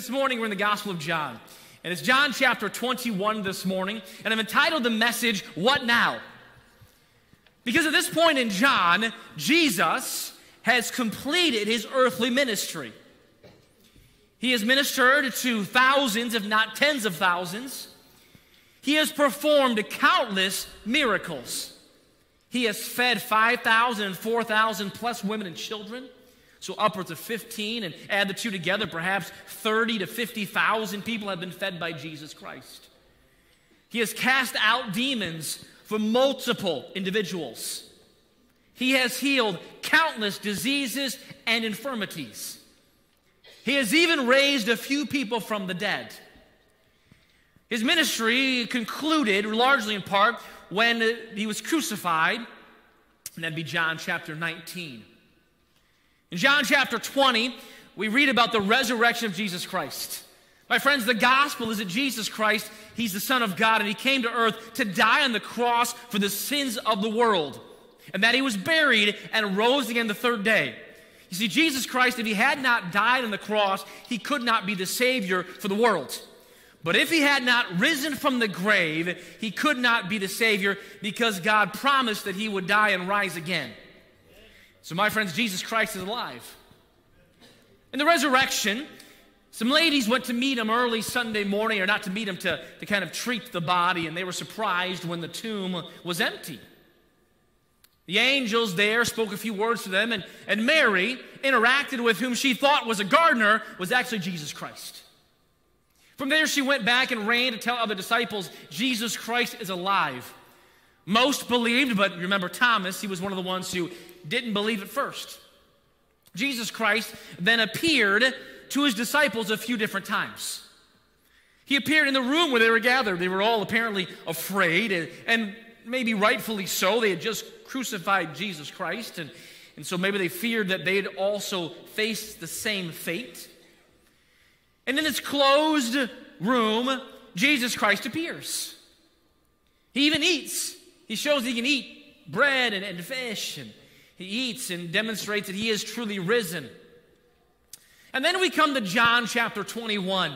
this morning we're in the Gospel of John. And it's John chapter 21 this morning. And I've entitled the message, What Now? Because at this point in John, Jesus has completed his earthly ministry. He has ministered to thousands, if not tens of thousands. He has performed countless miracles. He has fed 5,000 and 4,000 plus women and children. So upwards of 15, and add the two together, perhaps 30 to 50,000 people have been fed by Jesus Christ. He has cast out demons from multiple individuals. He has healed countless diseases and infirmities. He has even raised a few people from the dead. His ministry concluded largely in part when he was crucified, and that'd be John chapter 19. In John chapter 20, we read about the resurrection of Jesus Christ. My friends, the gospel is that Jesus Christ, He's the Son of God, and He came to earth to die on the cross for the sins of the world, and that He was buried and rose again the third day. You see, Jesus Christ, if He had not died on the cross, He could not be the Savior for the world. But if He had not risen from the grave, He could not be the Savior because God promised that He would die and rise again. So, my friends, Jesus Christ is alive. In the resurrection, some ladies went to meet him early Sunday morning, or not to meet him, to, to kind of treat the body, and they were surprised when the tomb was empty. The angels there spoke a few words to them, and, and Mary interacted with whom she thought was a gardener, was actually Jesus Christ. From there, she went back and ran to tell other disciples, Jesus Christ is alive. Most believed, but remember Thomas, he was one of the ones who didn't believe at first. Jesus Christ then appeared to his disciples a few different times. He appeared in the room where they were gathered. They were all apparently afraid, and, and maybe rightfully so. They had just crucified Jesus Christ, and, and so maybe they feared that they'd also face the same fate. And in this closed room, Jesus Christ appears. He even eats. He shows he can eat bread and, and fish, and he eats and demonstrates that he is truly risen. And then we come to John chapter 21.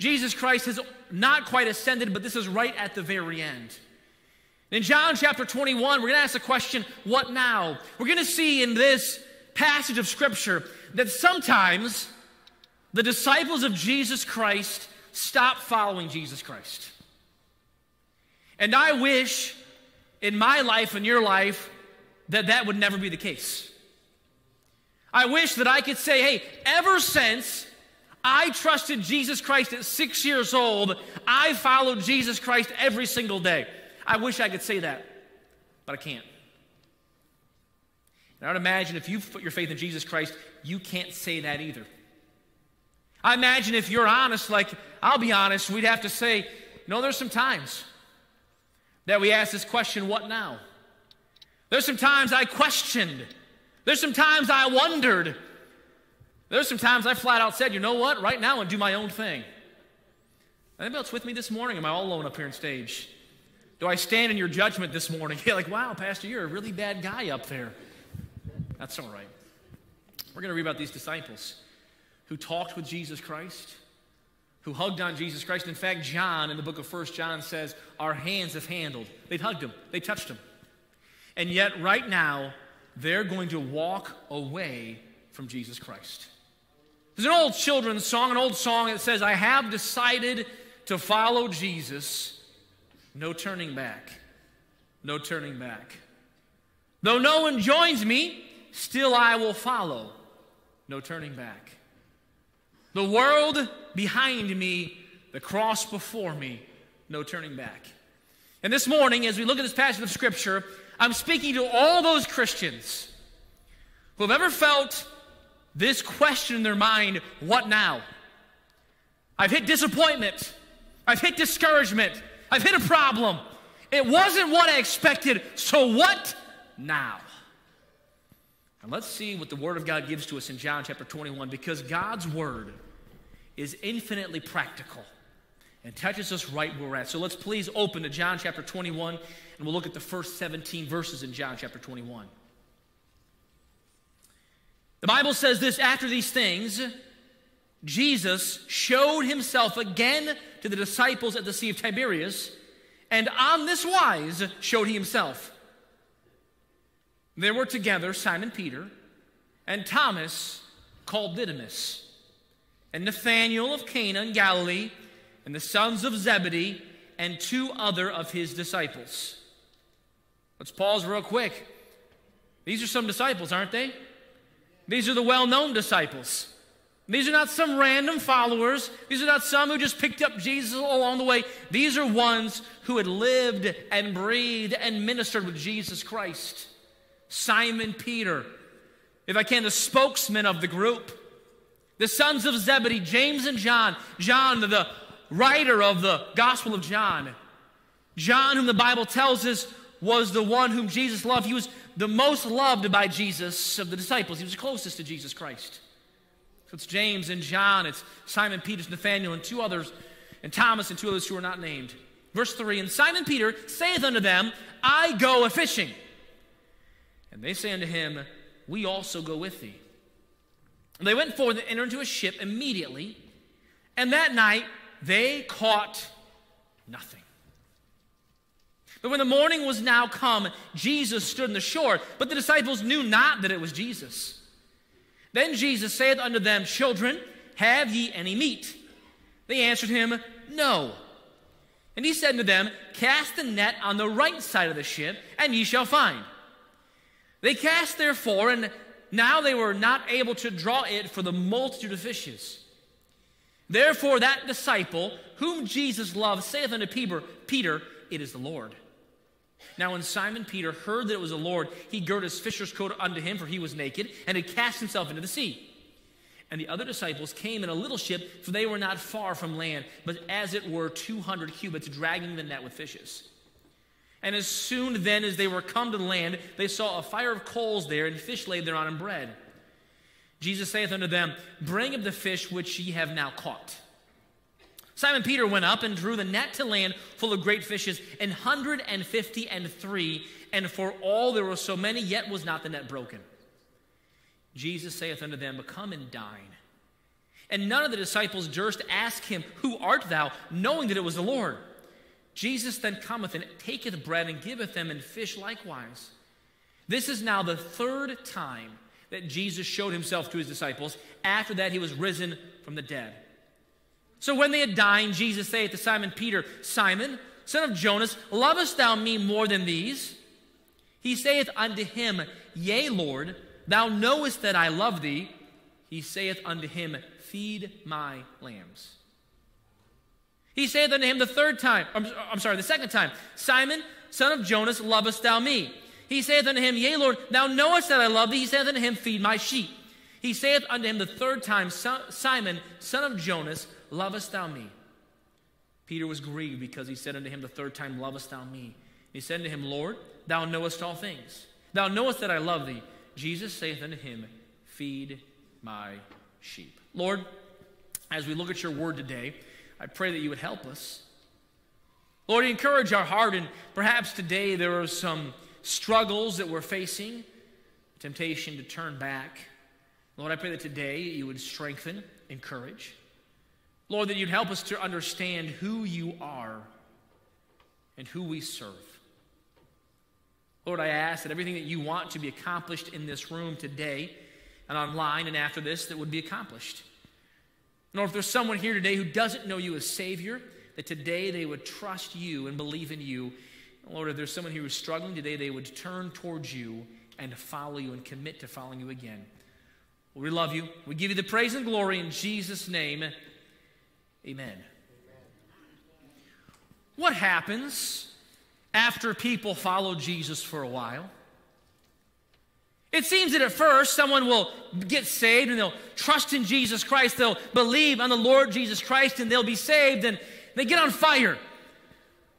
Jesus Christ has not quite ascended, but this is right at the very end. In John chapter 21, we're going to ask the question, what now? We're going to see in this passage of Scripture that sometimes the disciples of Jesus Christ stop following Jesus Christ. And I wish in my life and your life that that would never be the case. I wish that I could say, hey, ever since I trusted Jesus Christ at six years old, I followed Jesus Christ every single day. I wish I could say that, but I can't. And I would imagine if you put your faith in Jesus Christ, you can't say that either. I imagine if you're honest, like I'll be honest, we'd have to say, no, there's some times that we ask this question, what now? There's some times I questioned. There's some times I wondered. There's some times I flat out said, you know what, right now and do my own thing. Anybody else with me this morning? Am I all alone up here on stage? Do I stand in your judgment this morning? You're like, wow, Pastor, you're a really bad guy up there. That's all right. We're going to read about these disciples who talked with Jesus Christ, who hugged on Jesus Christ. In fact, John in the book of First John says, Our hands have handled. They've hugged him, they touched him. And yet, right now, they're going to walk away from Jesus Christ. There's an old children's song, an old song that says, I have decided to follow Jesus, no turning back, no turning back. Though no one joins me, still I will follow, no turning back. The world behind me, the cross before me, no turning back. And this morning, as we look at this passage of Scripture, I'm speaking to all those Christians who have ever felt this question in their mind what now? I've hit disappointment. I've hit discouragement. I've hit a problem. It wasn't what I expected, so what now? And let's see what the Word of God gives to us in John chapter 21 because God's Word is infinitely practical and touches us right where we're at. So let's please open to John chapter 21, and we'll look at the first 17 verses in John chapter 21. The Bible says this after these things, Jesus showed himself again to the disciples at the Sea of Tiberias, and on this wise showed he himself. There were together Simon Peter and Thomas called Didymus, and Nathanael of Cana in Galilee, and the sons of Zebedee, and two other of his disciples. Let's pause real quick. These are some disciples, aren't they? These are the well known disciples. These are not some random followers. These are not some who just picked up Jesus along the way. These are ones who had lived and breathed and ministered with Jesus Christ. Simon Peter, if I can, the spokesman of the group. The sons of Zebedee, James and John. John, the writer of the Gospel of John. John, whom the Bible tells us was the one whom Jesus loved. He was the most loved by Jesus of the disciples. He was the closest to Jesus Christ. So it's James and John, it's Simon Peter, Nathaniel, and two others, and Thomas and two others who are not named. Verse 3 And Simon Peter saith unto them, I go a fishing. And they say unto him, We also go with thee. And they went forth and entered into a ship immediately, and that night they caught nothing. But when the morning was now come, Jesus stood on the shore, but the disciples knew not that it was Jesus. Then Jesus saith unto them, Children, have ye any meat? They answered him, No. And he said unto them, Cast the net on the right side of the ship, and ye shall find. They cast therefore, and now they were not able to draw it for the multitude of fishes. Therefore, that disciple whom Jesus loved saith unto Peter, Peter, It is the Lord. Now, when Simon Peter heard that it was the Lord, he girded his fisher's coat unto him, for he was naked, and had cast himself into the sea. And the other disciples came in a little ship, for they were not far from land, but as it were 200 cubits, dragging the net with fishes. And as soon then as they were come to the land, they saw a fire of coals there, and fish laid thereon, and bread. Jesus saith unto them, Bring up the fish which ye have now caught. Simon Peter went up and drew the net to land full of great fishes, an hundred and fifty and three, and for all there were so many, yet was not the net broken. Jesus saith unto them, Come and dine. And none of the disciples durst ask him, Who art thou? knowing that it was the Lord. Jesus then cometh and taketh bread and giveth them, and fish likewise. This is now the third time that Jesus showed himself to his disciples after that he was risen from the dead. So when they had dined, Jesus saith to Simon Peter, Simon, son of Jonas, lovest thou me more than these? He saith unto him, Yea, Lord, thou knowest that I love thee. He saith unto him, Feed my lambs. He saith unto him the third time, I'm, I'm sorry, the second time, Simon, son of Jonas, lovest thou me? He saith unto him, Yea, Lord, thou knowest that I love thee. He saith unto him, Feed my sheep. He saith unto him the third time, Simon, son of Jonas, Lovest thou me? Peter was grieved because he said unto him the third time, Lovest thou me? He said unto him, Lord, thou knowest all things. Thou knowest that I love thee. Jesus saith unto him, Feed my sheep. Lord, as we look at your word today, I pray that you would help us. Lord, encourage our heart, and perhaps today there are some struggles that we're facing, temptation to turn back. Lord, I pray that today you would strengthen, encourage. Lord, that you'd help us to understand who you are and who we serve. Lord, I ask that everything that you want to be accomplished in this room today and online and after this, that would be accomplished. Lord, if there's someone here today who doesn't know you as Savior, that today they would trust you and believe in you. Lord, if there's someone who is struggling today, they would turn towards you and follow you and commit to following you again. we love you. We give you the praise and glory in Jesus' name. Amen. What happens after people follow Jesus for a while? It seems that at first someone will get saved and they'll trust in Jesus Christ. They'll believe on the Lord Jesus Christ and they'll be saved and they get on fire.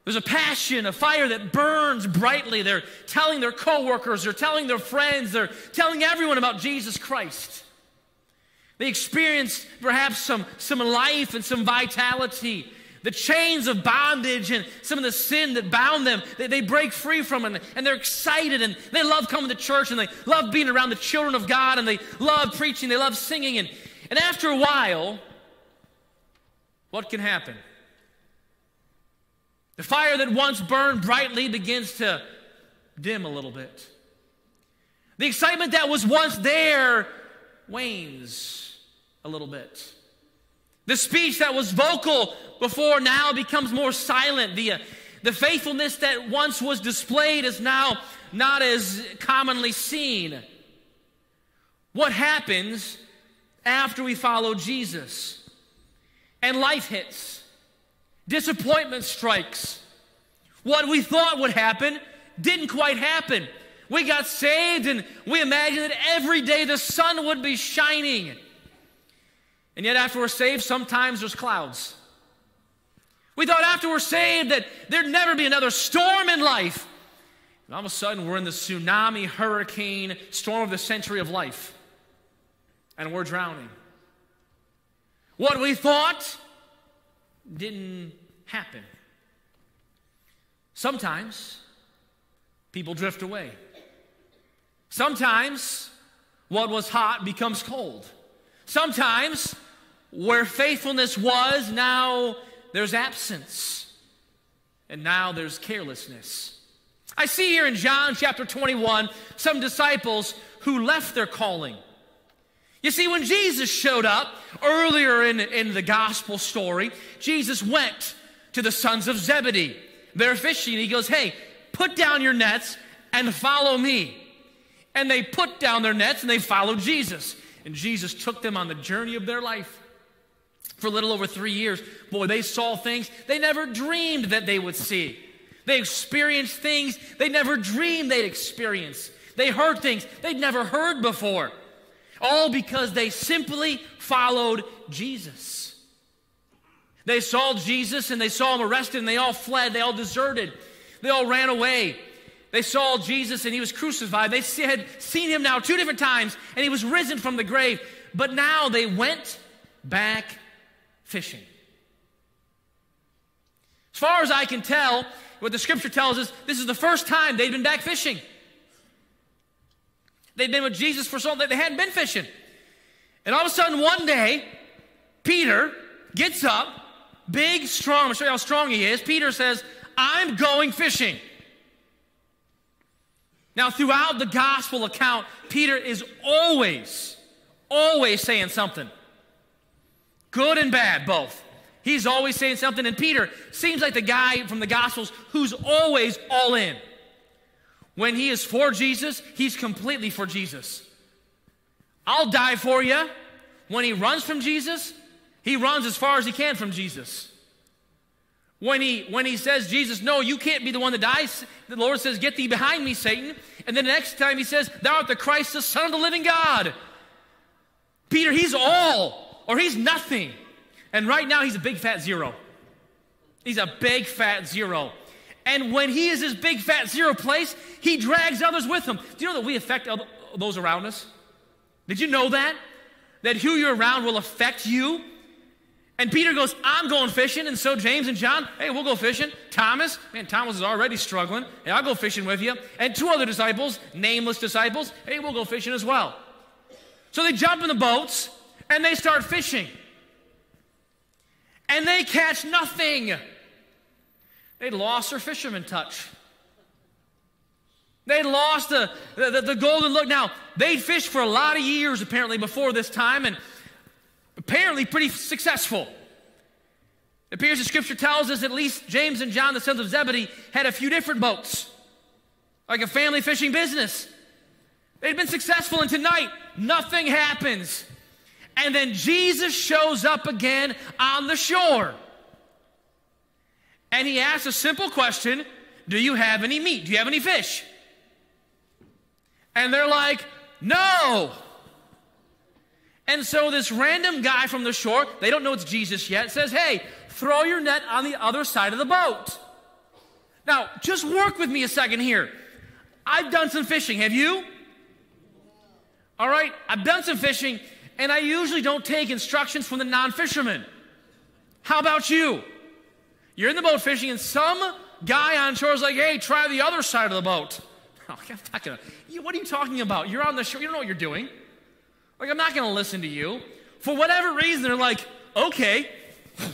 There's a passion, a fire that burns brightly. They're telling their coworkers, they're telling their friends, they're telling everyone about Jesus Christ. They experienced perhaps some, some life and some vitality. The chains of bondage and some of the sin that bound them, they, they break free from it. And they're excited and they love coming to church and they love being around the children of God and they love preaching, they love singing. And, and after a while, what can happen? The fire that once burned brightly begins to dim a little bit. The excitement that was once there wanes a little bit. The speech that was vocal before now becomes more silent. The, uh, the faithfulness that once was displayed is now not as commonly seen. What happens after we follow Jesus? And life hits, disappointment strikes. What we thought would happen didn't quite happen. We got saved and we imagined that every day the sun would be shining. And yet, after we're saved, sometimes there's clouds. We thought after we're saved that there'd never be another storm in life. And all of a sudden, we're in the tsunami, hurricane, storm of the century of life. And we're drowning. What we thought didn't happen. Sometimes people drift away. Sometimes what was hot becomes cold. Sometimes where faithfulness was, now there's absence. And now there's carelessness. I see here in John chapter 21 some disciples who left their calling. You see, when Jesus showed up earlier in, in the gospel story, Jesus went to the sons of Zebedee. They're fishing. He goes, Hey, put down your nets and follow me. And they put down their nets and they followed Jesus. And Jesus took them on the journey of their life for a little over three years. Boy, they saw things they never dreamed that they would see. They experienced things they never dreamed they'd experience. They heard things they'd never heard before. All because they simply followed Jesus. They saw Jesus and they saw him arrested and they all fled. They all deserted. They all ran away. They saw Jesus and he was crucified. They had seen him now two different times and he was risen from the grave. But now they went back fishing. As far as I can tell, what the scripture tells us, this is the first time they'd been back fishing. They'd been with Jesus for so long, they hadn't been fishing. And all of a sudden, one day, Peter gets up, big, strong. I'll show you how strong he is. Peter says, I'm going fishing. Now, throughout the gospel account, Peter is always, always saying something. Good and bad, both. He's always saying something. And Peter seems like the guy from the gospels who's always all in. When he is for Jesus, he's completely for Jesus. I'll die for you. When he runs from Jesus, he runs as far as he can from Jesus. When he, when he says, Jesus, no, you can't be the one that dies, the Lord says, Get thee behind me, Satan. And then the next time he says, Thou art the Christ, the Son of the living God. Peter, he's all or he's nothing. And right now, he's a big fat zero. He's a big fat zero. And when he is his big fat zero place, he drags others with him. Do you know that we affect those around us? Did you know that? That who you're around will affect you? And Peter goes, I'm going fishing. And so James and John, hey, we'll go fishing. Thomas, man, Thomas is already struggling. Hey, I'll go fishing with you. And two other disciples, nameless disciples, hey, we'll go fishing as well. So they jump in the boats and they start fishing. And they catch nothing. They'd lost their fisherman touch. They'd lost the, the, the, golden look. Now, they'd fished for a lot of years apparently before this time, and apparently pretty successful. It appears the scripture tells us at least James and John, the sons of Zebedee, had a few different boats, like a family fishing business. They'd been successful, and tonight, nothing happens. And then Jesus shows up again on the shore. And he asks a simple question Do you have any meat? Do you have any fish? And they're like, No. And so this random guy from the shore, they don't know it's Jesus yet, says, Hey, throw your net on the other side of the boat. Now, just work with me a second here. I've done some fishing. Have you? All right, I've done some fishing, and I usually don't take instructions from the non fishermen. How about you? You're in the boat fishing, and some guy on shore is like, Hey, try the other side of the boat. I'm not gonna, what are you talking about? You're on the shore, you don't know what you're doing. Like, I'm not going to listen to you. For whatever reason, they're like, okay.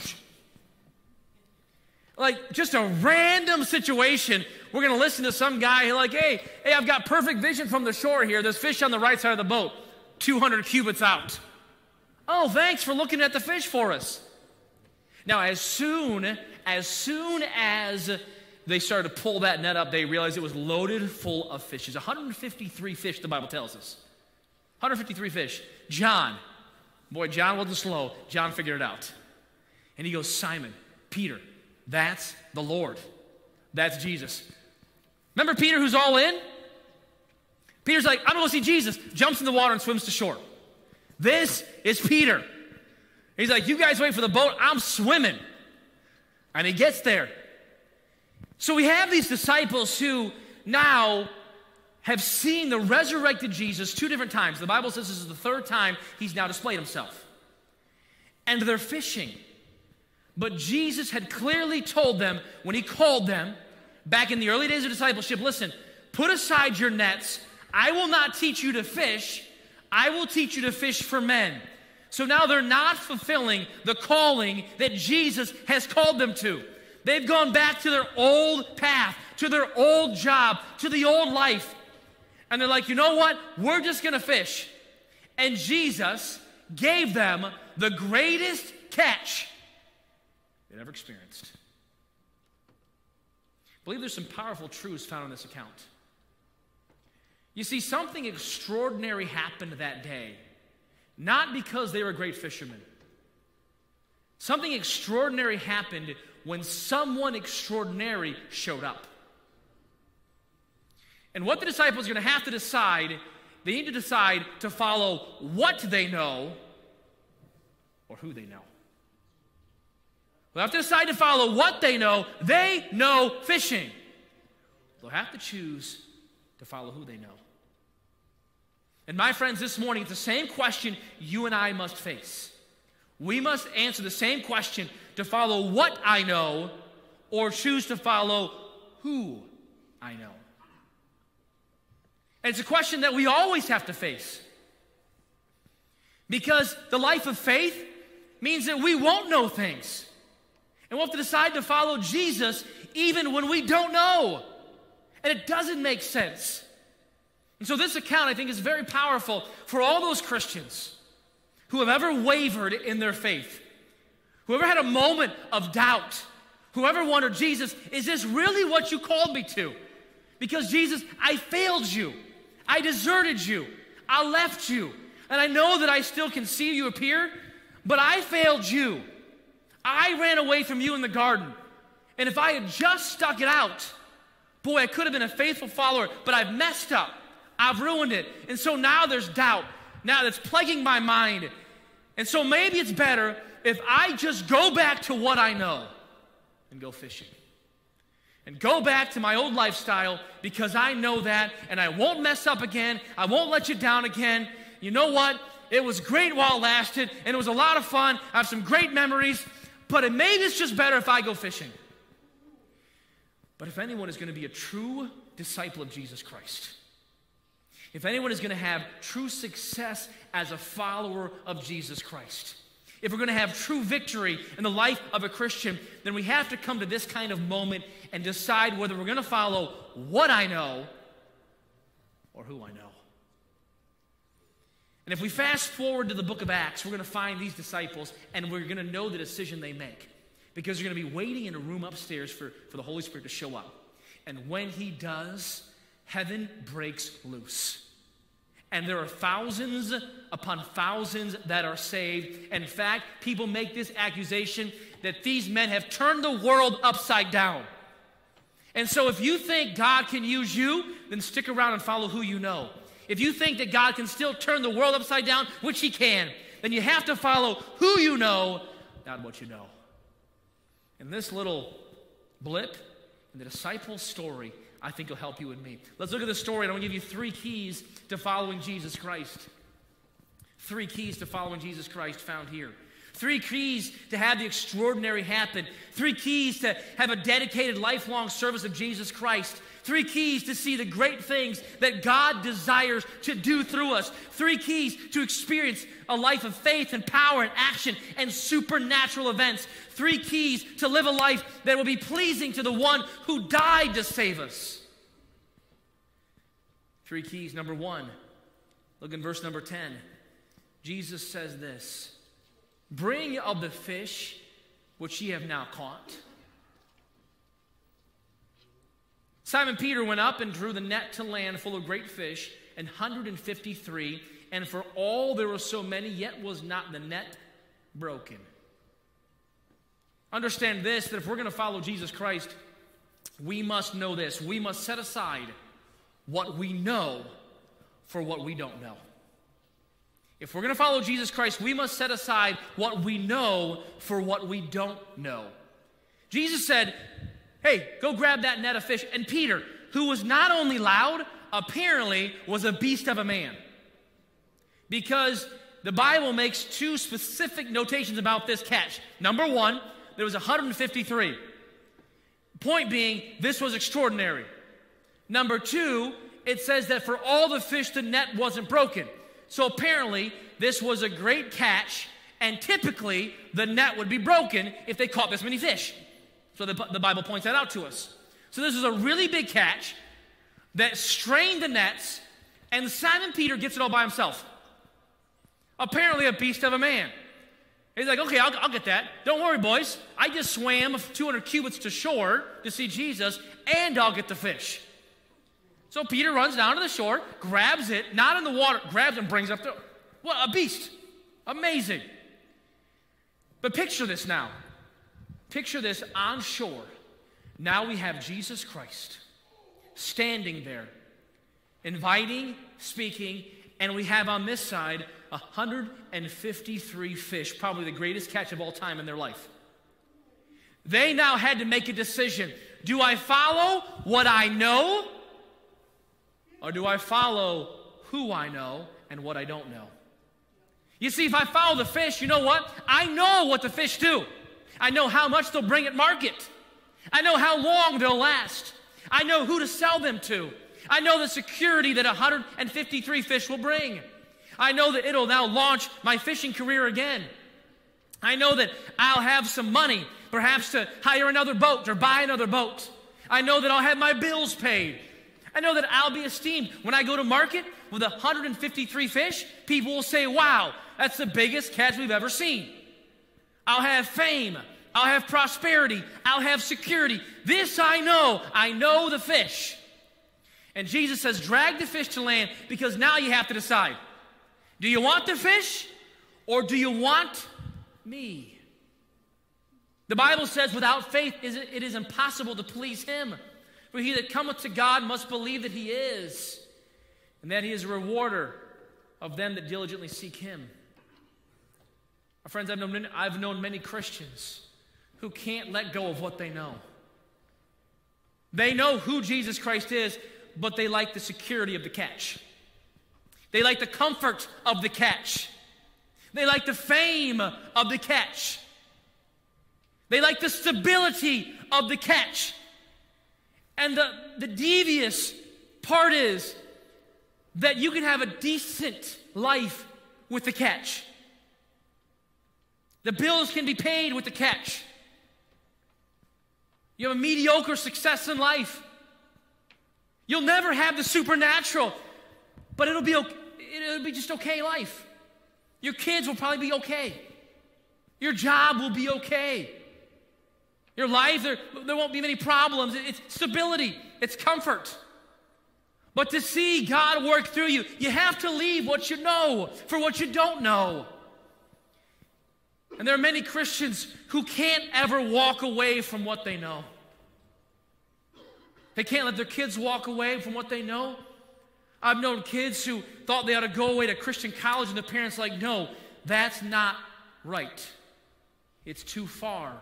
Like just a random situation. We're going to listen to some guy like, hey, hey, I've got perfect vision from the shore here. There's fish on the right side of the boat, 200 cubits out. Oh, thanks for looking at the fish for us. Now, as soon as soon as they started to pull that net up, they realized it was loaded full of fishes. 153 fish, the Bible tells us. 153 fish. John, boy, John wasn't slow. John figured it out. And he goes, Simon, Peter, that's the Lord. That's Jesus. Remember Peter who's all in? Peter's like, I'm gonna go see Jesus. Jumps in the water and swims to shore. This is Peter. He's like, You guys wait for the boat, I'm swimming. And he gets there. So we have these disciples who now have seen the resurrected Jesus two different times. The Bible says this is the third time he's now displayed himself. And they're fishing. But Jesus had clearly told them when he called them back in the early days of discipleship listen, put aside your nets. I will not teach you to fish, I will teach you to fish for men. So now they're not fulfilling the calling that Jesus has called them to. They've gone back to their old path, to their old job, to the old life. And they're like, you know what? We're just going to fish. And Jesus gave them the greatest catch they'd ever experienced. I believe there's some powerful truths found in this account. You see, something extraordinary happened that day, not because they were great fishermen. Something extraordinary happened when someone extraordinary showed up. And what the disciples are going to have to decide, they need to decide to follow what they know or who they know. They'll have to decide to follow what they know. They know fishing. They'll have to choose to follow who they know. And my friends, this morning, it's the same question you and I must face. We must answer the same question to follow what I know or choose to follow who I know. And it's a question that we always have to face. Because the life of faith means that we won't know things. And we'll have to decide to follow Jesus even when we don't know. And it doesn't make sense. And so, this account I think is very powerful for all those Christians who have ever wavered in their faith, whoever had a moment of doubt, whoever wondered, Jesus, is this really what you called me to? Because, Jesus, I failed you, I deserted you, I left you, and I know that I still can see you appear, but I failed you. I ran away from you in the garden. And if I had just stuck it out, boy, I could have been a faithful follower, but I've messed up. I've ruined it. And so now there's doubt. Now that's plaguing my mind. And so maybe it's better if I just go back to what I know and go fishing. And go back to my old lifestyle because I know that and I won't mess up again. I won't let you down again. You know what? It was great while it lasted and it was a lot of fun. I have some great memories but it maybe it's just better if I go fishing. But if anyone is going to be a true disciple of Jesus Christ, if anyone is going to have true success as a follower of Jesus Christ, if we're going to have true victory in the life of a Christian, then we have to come to this kind of moment and decide whether we're going to follow what I know or who I know. And if we fast forward to the book of Acts, we're going to find these disciples and we're going to know the decision they make. Because they're going to be waiting in a room upstairs for, for the Holy Spirit to show up. And when he does, heaven breaks loose. And there are thousands upon thousands that are saved. In fact, people make this accusation that these men have turned the world upside down. And so, if you think God can use you, then stick around and follow who you know. If you think that God can still turn the world upside down, which He can, then you have to follow who you know, not what you know. And this little blip in the disciples' story, I think will help you and me. Let's look at the story, and I'm going to give you three keys to following Jesus Christ. Three keys to following Jesus Christ found here. Three keys to have the extraordinary happen. Three keys to have a dedicated, lifelong service of Jesus Christ. Three keys to see the great things that God desires to do through us. Three keys to experience a life of faith and power and action and supernatural events. Three keys to live a life that will be pleasing to the one who died to save us. Three keys. Number one, look in verse number 10. Jesus says this Bring of the fish which ye have now caught. Simon Peter went up and drew the net to land full of great fish, and 153. And for all there were so many, yet was not the net broken. Understand this that if we're going to follow Jesus Christ, we must know this. We must set aside what we know for what we don't know. If we're going to follow Jesus Christ, we must set aside what we know for what we don't know. Jesus said, Hey, go grab that net of fish. And Peter, who was not only loud, apparently was a beast of a man. Because the Bible makes two specific notations about this catch. Number one, there was 153. Point being, this was extraordinary. Number two, it says that for all the fish, the net wasn't broken. So apparently, this was a great catch, and typically, the net would be broken if they caught this many fish. So the, the Bible points that out to us. So this is a really big catch that strained the nets, and Simon Peter gets it all by himself. Apparently, a beast of a man. He's like, okay, I'll, I'll, get that. Don't worry, boys. I just swam 200 cubits to shore to see Jesus, and I'll get the fish. So Peter runs down to the shore, grabs it, not in the water, grabs and brings up the. What a beast! Amazing. But picture this now. Picture this on shore. Now we have Jesus Christ standing there, inviting, speaking, and we have on this side 153 fish, probably the greatest catch of all time in their life. They now had to make a decision. Do I follow what I know or do I follow who I know and what I don't know? You see, if I follow the fish, you know what? I know what the fish do. I know how much they'll bring at market. I know how long they'll last. I know who to sell them to. I know the security that 153 fish will bring. I know that it'll now launch my fishing career again. I know that I'll have some money, perhaps to hire another boat or buy another boat. I know that I'll have my bills paid. I know that I'll be esteemed. When I go to market with 153 fish, people will say, wow, that's the biggest catch we've ever seen. I'll have fame. I'll have prosperity. I'll have security. This I know. I know the fish. And Jesus says, drag the fish to land because now you have to decide do you want the fish or do you want me? The Bible says, without faith, it is impossible to please Him. For he that cometh to God must believe that he is, and that he is a rewarder of them that diligently seek him. My friends, I've known, I've known many Christians who can't let go of what they know. They know who Jesus Christ is, but they like the security of the catch. They like the comfort of the catch. They like the fame of the catch. They like the stability of the catch. And the, the devious part is that you can have a decent life with the catch. The bills can be paid with the catch. You have a mediocre success in life. You'll never have the supernatural, but it'll be it'll be just okay life. Your kids will probably be okay. Your job will be okay. Your life, there, there won't be many problems. It's stability, it's comfort. But to see God work through you, you have to leave what you know for what you don't know. And there are many Christians who can't ever walk away from what they know. They can't let their kids walk away from what they know. I've known kids who thought they ought to go away to Christian college, and the parents like, no, that's not right. It's too far.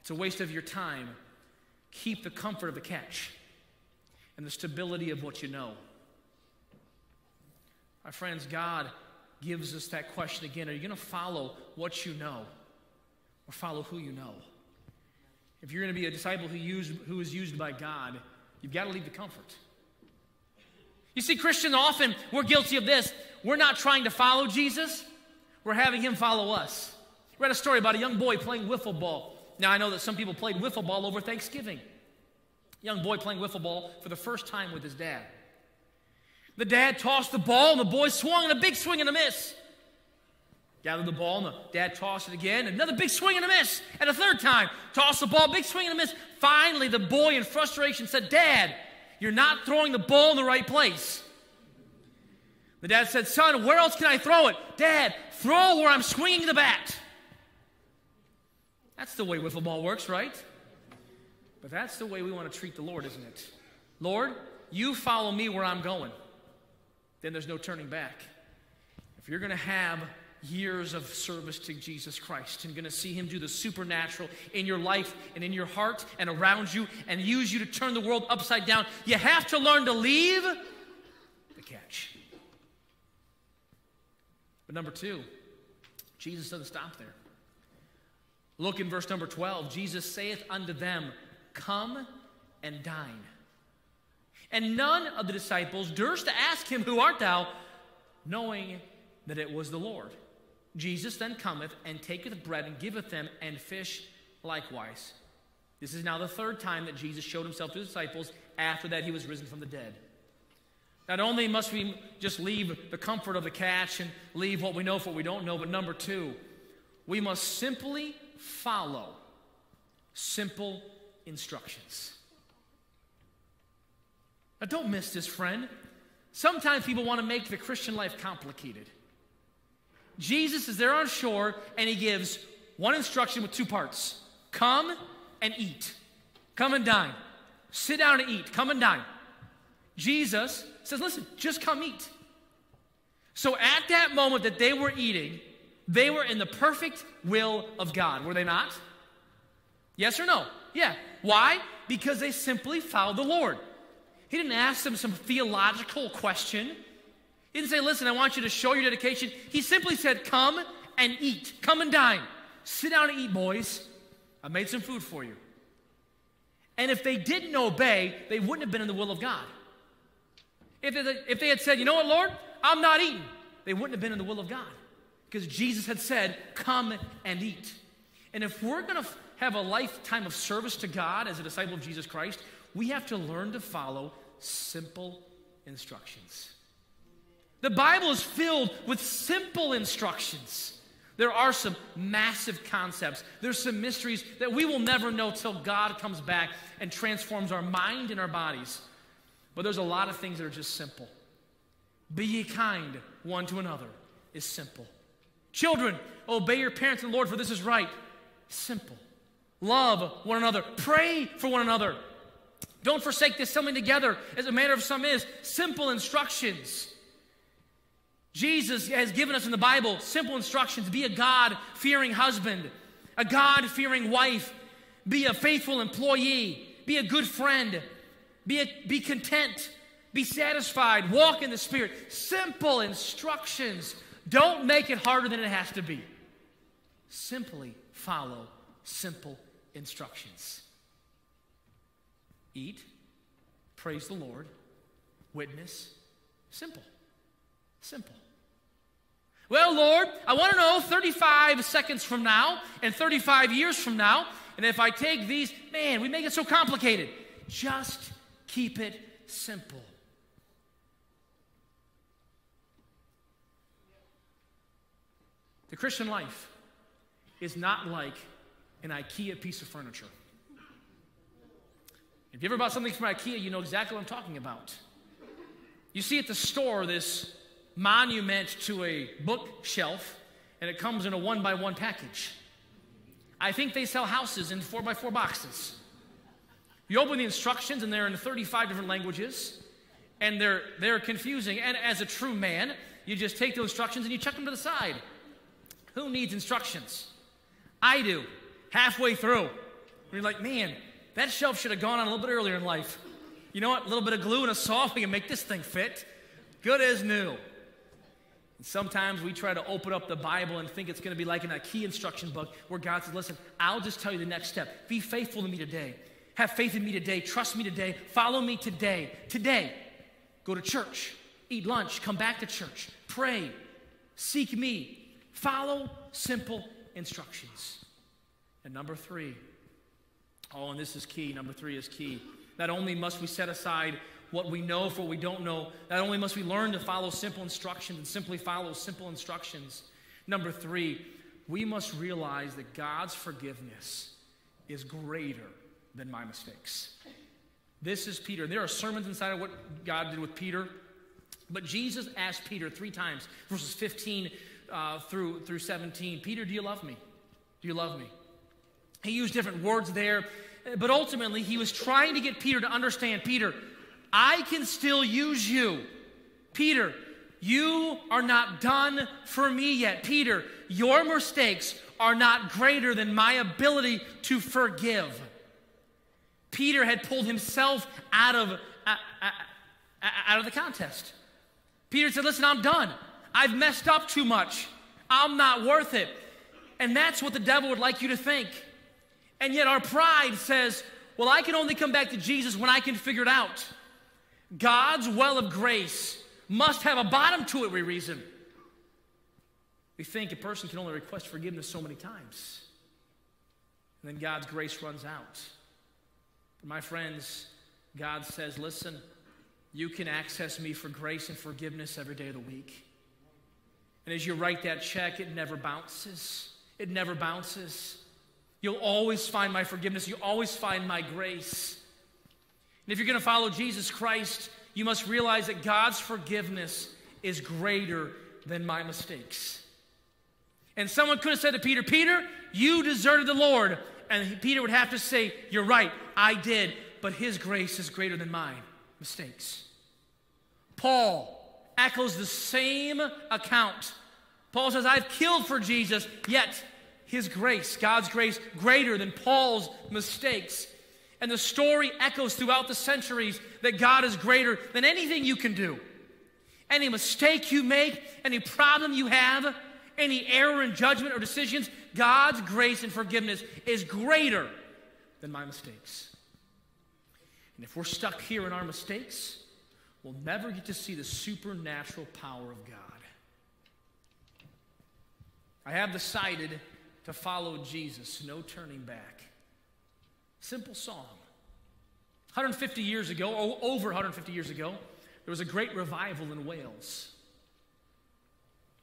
It's a waste of your time. Keep the comfort of the catch and the stability of what you know. My friends, God gives us that question again Are you going to follow what you know or follow who you know? If you're going to be a disciple who, used, who is used by God, you've got to leave the comfort. You see, Christians often, we're guilty of this. We're not trying to follow Jesus, we're having him follow us. read a story about a young boy playing wiffle ball. Now, I know that some people played wiffle ball over Thanksgiving. Young boy playing wiffle ball for the first time with his dad. The dad tossed the ball, and the boy swung, and a big swing and a miss. Gathered the ball, and the dad tossed it again. Another big swing and a miss. And a third time, tossed the ball, big swing and a miss. Finally, the boy, in frustration, said, Dad, you're not throwing the ball in the right place. The dad said, Son, where else can I throw it? Dad, throw where I'm swinging the bat. That's the way wiffle ball works, right? But that's the way we want to treat the Lord, isn't it? Lord, you follow me where I'm going. Then there's no turning back. If you're going to have years of service to Jesus Christ and going to see Him do the supernatural in your life and in your heart and around you and use you to turn the world upside down, you have to learn to leave the catch. But number two, Jesus doesn't stop there. Look in verse number 12. Jesus saith unto them, Come and dine. And none of the disciples durst to ask him, Who art thou? knowing that it was the Lord. Jesus then cometh and taketh bread and giveth them, and fish likewise. This is now the third time that Jesus showed himself to the disciples after that he was risen from the dead. Not only must we just leave the comfort of the catch and leave what we know for what we don't know, but number two, we must simply follow simple instructions. Now, don't miss this, friend. Sometimes people want to make the Christian life complicated. Jesus is there on shore and he gives one instruction with two parts come and eat. Come and dine. Sit down and eat. Come and dine. Jesus says, listen, just come eat. So at that moment that they were eating, they were in the perfect will of God, were they not? Yes or no? Yeah. Why? Because they simply followed the Lord. He didn't ask them some theological question. He didn't say, Listen, I want you to show your dedication. He simply said, Come and eat. Come and dine. Sit down and eat, boys. I made some food for you. And if they didn't obey, they wouldn't have been in the will of God. If they, if they had said, You know what, Lord? I'm not eating, they wouldn't have been in the will of God. Because Jesus had said, Come and eat. And if we're going to have a lifetime of service to God as a disciple of Jesus Christ, we have to learn to follow simple instructions. The Bible is filled with simple instructions. There are some massive concepts. There's some mysteries that we will never know till God comes back and transforms our mind and our bodies. But there's a lot of things that are just simple. Be ye kind one to another is simple. Children, obey your parents and Lord, for this is right. Simple. Love one another. Pray for one another. Don't forsake this assembling together, as a manner of some is. Simple instructions. Jesus has given us in the Bible simple instructions be a God fearing husband, a God fearing wife, be a faithful employee, be a good friend, be, a, be content, be satisfied, walk in the Spirit. Simple instructions. Don't make it harder than it has to be. Simply follow simple instructions eat, praise the Lord, witness. Simple. Simple. Well, Lord, I want to know 35 seconds from now and 35 years from now. And if I take these, man, we make it so complicated. Just keep it simple. The Christian life is not like an IKEA piece of furniture. If you ever bought something from IKEA, you know exactly what I'm talking about. You see at the store this monument to a bookshelf, and it comes in a one by one package. I think they sell houses in four by four boxes. You open the instructions, and they're in 35 different languages, and they're, they're confusing. And as a true man, you just take the instructions and you chuck them to the side. Who needs instructions? I do. Halfway through. You're like, man, that shelf should have gone on a little bit earlier in life. You know what? A little bit of glue and a saw, we can make this thing fit. Good as new. And sometimes we try to open up the Bible and think it's going to be like an IKEA instruction book where God says, Listen, I'll just tell you the next step. Be faithful to me today. Have faith in me today. Trust me today. Follow me today. Today, go to church, eat lunch, come back to church, pray, seek me. Follow simple instructions. And number three, oh, and this is key. Number three is key. Not only must we set aside what we know for what we don't know, not only must we learn to follow simple instructions and simply follow simple instructions. Number three, we must realize that God's forgiveness is greater than my mistakes. This is Peter. There are sermons inside of what God did with Peter. But Jesus asked Peter three times, verses 15 uh, through, through 17, Peter, do you love me? Do you love me? He used different words there, but ultimately he was trying to get Peter to understand Peter, I can still use you. Peter, you are not done for me yet. Peter, your mistakes are not greater than my ability to forgive. Peter had pulled himself out of, uh, uh, out of the contest. Peter said, Listen, I'm done. I've messed up too much. I'm not worth it. And that's what the devil would like you to think. And yet our pride says, Well, I can only come back to Jesus when I can figure it out. God's well of grace must have a bottom to it, we reason. We think a person can only request forgiveness so many times. And then God's grace runs out. But my friends, God says, listen, you can access me for grace and forgiveness every day of the week. And as you write that check, it never bounces. It never bounces. You'll always find my forgiveness. You'll always find my grace. And if you're going to follow Jesus Christ, you must realize that God's forgiveness is greater than my mistakes. And someone could have said to Peter, Peter, you deserted the Lord. And Peter would have to say, You're right, I did, but his grace is greater than mine mistakes. Paul echoes the same account. Paul says, I've killed for Jesus, yet his grace, God's grace, greater than Paul's mistakes. And the story echoes throughout the centuries that God is greater than anything you can do. Any mistake you make, any problem you have, any error in judgment or decisions, God's grace and forgiveness is greater than my mistakes. And if we're stuck here in our mistakes, we'll never get to see the supernatural power of God. I have decided to follow Jesus, no turning back. Simple song. 150 years ago, or over 150 years ago, there was a great revival in Wales.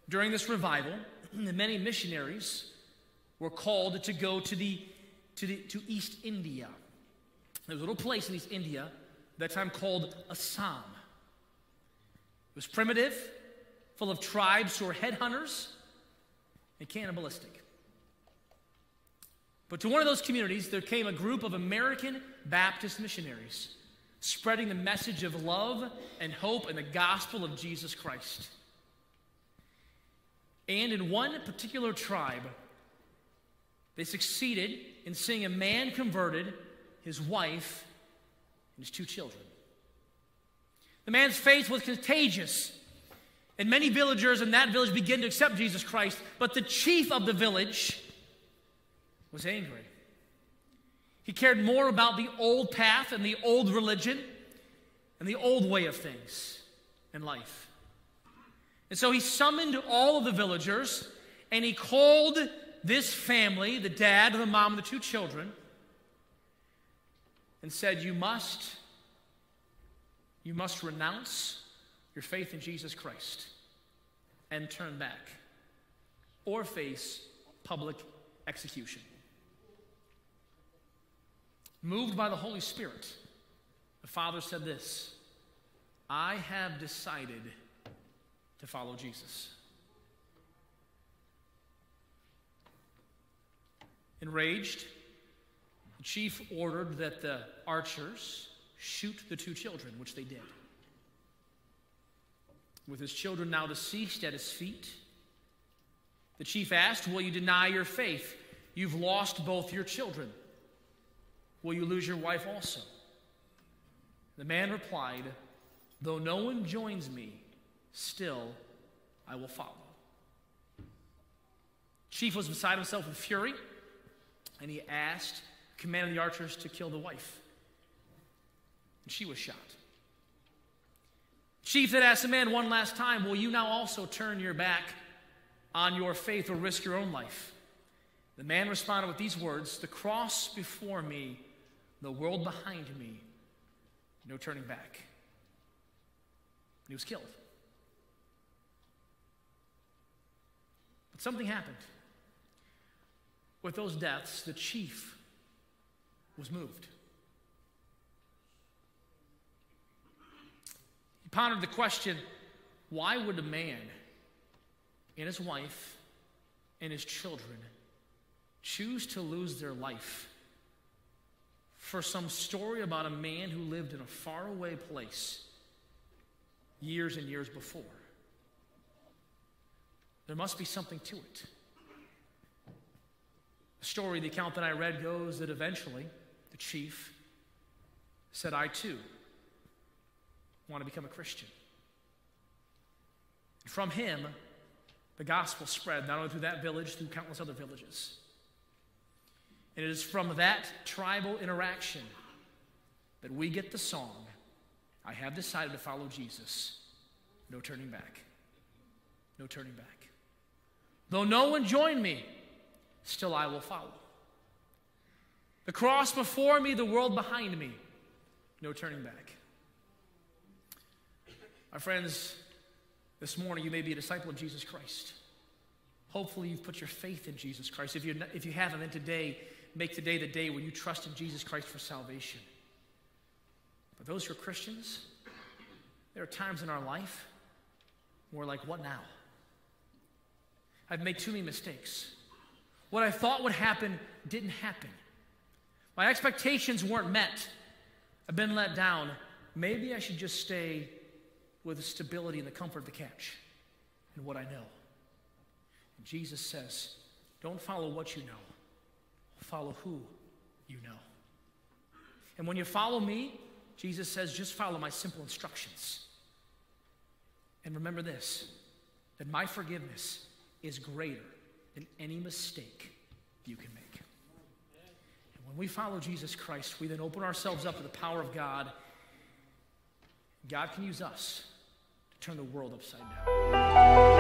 During this revival, many missionaries were called to go to, the, to, the, to East India. There was a little place in East India that time called Assam. It was primitive, full of tribes who were headhunters and cannibalistic. But to one of those communities, there came a group of American Baptist missionaries spreading the message of love and hope and the gospel of Jesus Christ. And in one particular tribe, they succeeded in seeing a man converted, his wife, and his two children. The man's faith was contagious, and many villagers in that village began to accept Jesus Christ. But the chief of the village was angry. He cared more about the old path and the old religion and the old way of things in life. And so he summoned all of the villagers and he called this family, the dad, the mom, and the two children, and said, You must, you must renounce your faith in Jesus Christ and turn back or face public execution. Moved by the Holy Spirit, the Father said this I have decided to follow Jesus. Enraged, the chief ordered that the archers shoot the two children, which they did. With his children now deceased at his feet, the chief asked, Will you deny your faith? You've lost both your children. Will you lose your wife also? The man replied, Though no one joins me, still I will follow. Chief was beside himself with fury, and he asked, commanded the archers to kill the wife. and she was shot. Chief that asked the man one last time, Will you now also turn your back on your faith or risk your own life? The man responded with these words The cross before me, the world behind me, no turning back. And he was killed. But something happened. With those deaths, the chief was moved. He pondered the question why would a man and his wife and his children choose to lose their life for some story about a man who lived in a faraway place years and years before? There must be something to it. The story, the account that I read goes that eventually the chief said, I too want to become a Christian. From him, the gospel spread not only through that village, through countless other villages. And it is from that tribal interaction that we get the song, I have decided to follow Jesus. No turning back. No turning back. Though no one join me, still I will follow. The cross before me, the world behind me, no turning back. My friends, this morning you may be a disciple of Jesus Christ. Hopefully, you've put your faith in Jesus Christ. If, you're if you haven't, then today, make today the day when you trust in Jesus Christ for salvation. But those who are Christians, there are times in our life where we're like, what now? I've made too many mistakes. What I thought would happen didn't happen. My expectations weren't met. I've been let down. Maybe I should just stay with the stability and the comfort of the catch and what I know. And Jesus says, don't follow what you know, follow who you know. And when you follow me, Jesus says, just follow my simple instructions. And remember this that my forgiveness is greater than any mistake you can make. And when we follow Jesus Christ, we then open ourselves up to the power of God. God can use us to turn the world upside down.